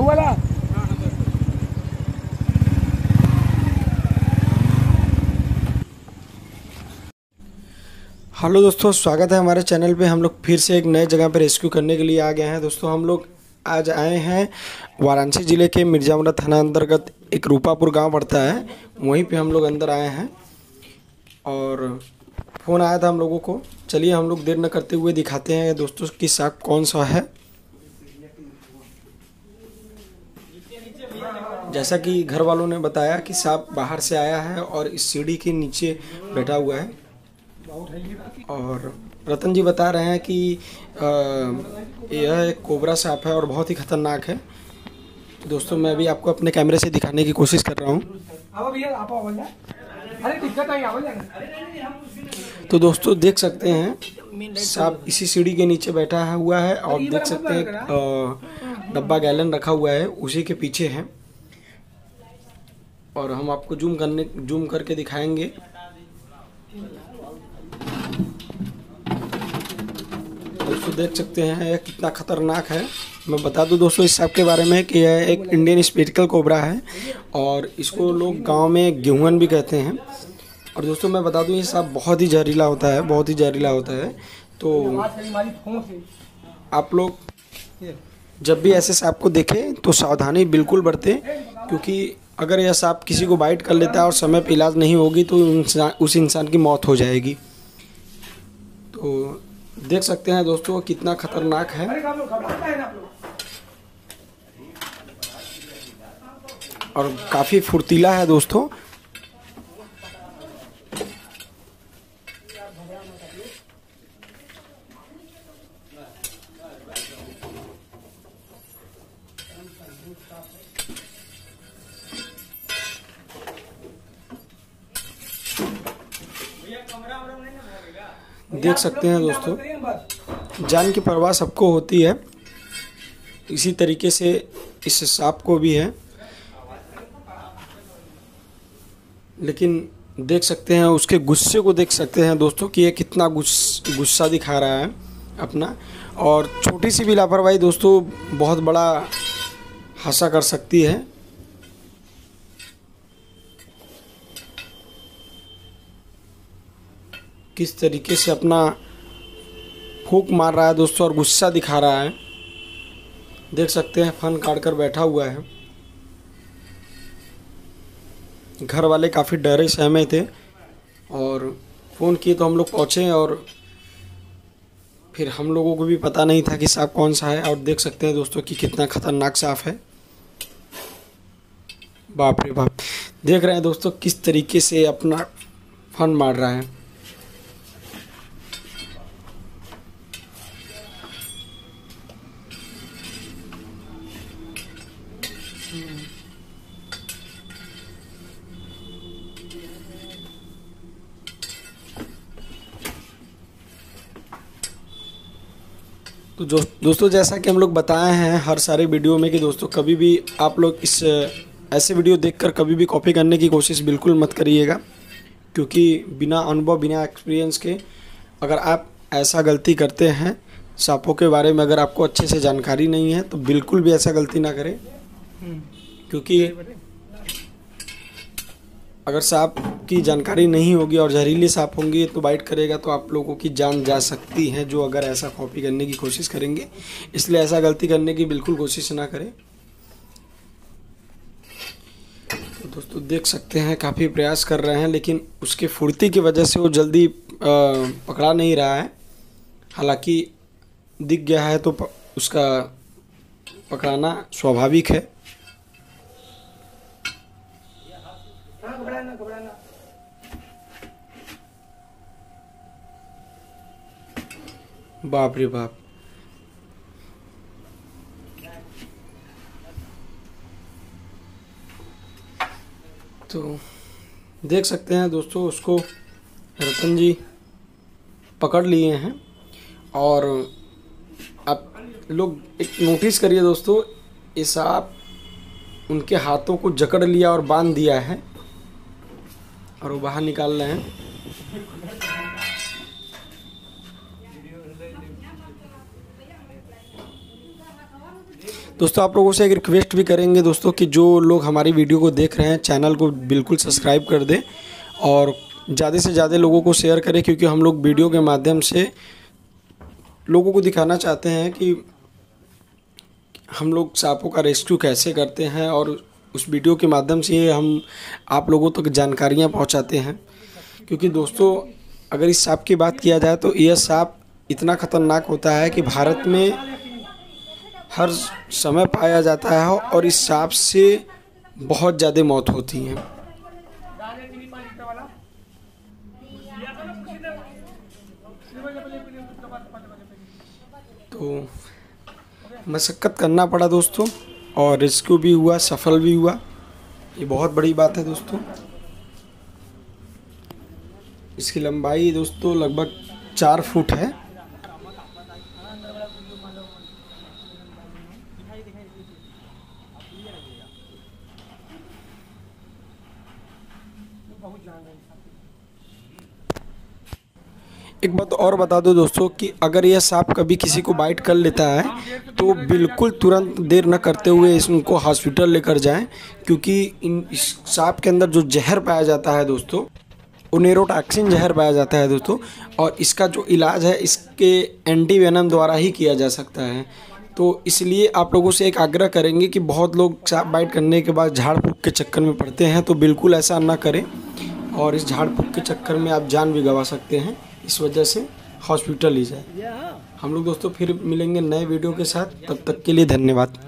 वाला हेलो दोस्तों, स्वागत है हमारे चैनल पे। हम लोग फिर से एक नए जगह पर रेस्क्यू करने के लिए आ गए हैं। दोस्तों, हम लोग आज आए हैं वाराणसी ज़िले के मिर्जामुंडा थाना अंतर्गत एक रूपापुर गाँव पड़ता है। वहीं पे हम लोग अंदर आए हैं और फ़ोन आया था हम लोगों को। चलिए हम लोग देर न करते हुए दिखाते हैं दोस्तों की साग कौन सा है। जैसा कि घर वालों ने बताया कि सांप बाहर से आया है और इस सीढ़ी के नीचे बैठा हुआ है। और रतन जी बता रहे हैं कि यह एक कोबरा सांप है और बहुत ही खतरनाक है। दोस्तों, मैं भी आपको अपने कैमरे से दिखाने की कोशिश कर रहा हूँ। तो दोस्तों, देख सकते हैं, सांप इसी सीढ़ी के नीचे बैठा हुआ है और देख सकते हैं डब्बा गैलन रखा हुआ है, उसी के पीछे है। और हम आपको जूम करने, जूम करके दिखाएँगे। दोस्तों देख सकते हैं, यह कितना खतरनाक है। मैं बता दूँ दोस्तों, इस सांप के बारे में कि यह एक इंडियन स्पेटिकल कोबरा है और इसको लोग गाँव में गेहून भी कहते हैं। और दोस्तों, मैं बता दूँ, ये सांप बहुत ही जहरीला होता है, बहुत ही जहरीला होता है। तो आप लोग जब भी ऐसे सांप को देखें तो सावधानी बिल्कुल बरतें, क्योंकि अगर यह सांप किसी को बाइट कर लेता है और समय पर इलाज नहीं होगी तो इंसान उस इंसान की मौत हो जाएगी। तो देख सकते हैं दोस्तों कितना खतरनाक है। और काफ़ी फुर्तीला है दोस्तों। देख सकते हैं दोस्तों। जान की परवाह सबको होती है। इसी तरीके से इस सांप को भी है। लेकिन देख सकते हैं, उसके गुस्से को देख सकते हैं दोस्तों कि ये कितना गुस्सा दिखा रहा है अपना। और छोटी सी भी लापरवाही दोस्तों बहुत बड़ा हासा कर सकती है। किस तरीके से अपना फूक मार रहा है, दोस्तों, और गुस्सा दिखा रहा है। देख सकते हैं, फन काट कर बैठा हुआ है। घर वाले काफ़ी डरे सहमे थे, और फ़ोन किए तो हम लोग पहुँचे और फिर हम लोगों को भी पता नहीं था कि सांप कौन सा है। और देख सकते हैं दोस्तों कि कितना खतरनाक सांप है। बाप रे बाप। देख रहे हैं दोस्तों किस तरीके से अपना फन मार रहा है। तो जो दोस्तों जैसा कि हम लोग बताए हैं हर सारे वीडियो में कि दोस्तों कभी भी आप लोग इस ऐसे वीडियो देखकर कभी भी कॉपी करने की कोशिश बिल्कुल मत करिएगा क्योंकि बिना अनुभव बिना एक्सपीरियंस के अगर आप ऐसा गलती करते हैं सांपों के बारे में अगर आपको अच्छे से जानकारी नहीं है तो बिल्कुल भी ऐसा गलती ना करें। क्योंकि अगर सांप की जानकारी नहीं होगी और जहरीले सांप होंगे तो बाइट करेगा तो आप लोगों की जान जा सकती है जो अगर ऐसा कॉपी करने की कोशिश करेंगे। इसलिए ऐसा गलती करने की बिल्कुल कोशिश ना करें। तो दोस्तों, देख सकते हैं, काफ़ी प्रयास कर रहे हैं, लेकिन उसके फुर्ती की वजह से वो जल्दी पकड़ा नहीं रहा है। हालाँकि दिख गया है तो उसका पकड़ाना स्वाभाविक है। बाप रे बाप। तो देख सकते हैं दोस्तों, उसको रतन जी पकड़ लिए हैं। और आप लोग एक नोटिस करिए दोस्तों ये सांप उनके हाथों को जकड़ लिया और बाँध दिया है। और वो बाहर निकाल रहे हैं। दोस्तों, आप लोगों से एक रिक्वेस्ट भी करेंगे दोस्तों कि जो लोग हमारी वीडियो को देख रहे हैं चैनल को बिल्कुल सब्सक्राइब कर दें और ज़्यादा से ज़्यादा लोगों को शेयर करें, क्योंकि हम लोग वीडियो के माध्यम से लोगों को दिखाना चाहते हैं कि हम लोग सांपों का रेस्क्यू कैसे करते हैं और उस वीडियो के माध्यम से हम आप लोगों तक जानकारियाँ पहुँचाते हैं। क्योंकि दोस्तों, अगर इस सांप की बात किया जाए तो यह सांप इतना ख़तरनाक होता है कि भारत में हर समय पाया जाता है और इस सांप से बहुत ज़्यादा मौत होती हैं। तो मशक्क़त करना पड़ा दोस्तों और रेस्क्यू भी हुआ, सफल भी हुआ। ये बहुत बड़ी बात है दोस्तों। इसकी लंबाई दोस्तों लगभग चार फुट है। एक बात और बता दो दोस्तों कि अगर यह सांप कभी किसी को बाइट कर लेता है तो बिल्कुल तुरंत देर न करते हुए इसको हॉस्पिटल लेकर जाएँ, क्योंकि इन इस सांप के अंदर जो जहर पाया जाता है दोस्तों, वो नेरोटॉक्सिन जहर पाया जाता है दोस्तों, और इसका जो इलाज है, इसके एंटी वेनम द्वारा ही किया जा सकता है। तो इसलिए आप लोगों से एक आग्रह करेंगे कि बहुत लोग सांप बाइट करने के बाद झाड़ फूक के चक्कर में पड़ते हैं तो बिल्कुल ऐसा ना करें। और इस झाड़ फूक के चक्कर में आप जान भी गंवा सकते हैं। इस वजह से हॉस्पिटल ही जाए। हम लोग दोस्तों फिर मिलेंगे नए वीडियो के साथ। तब तक के लिए धन्यवाद।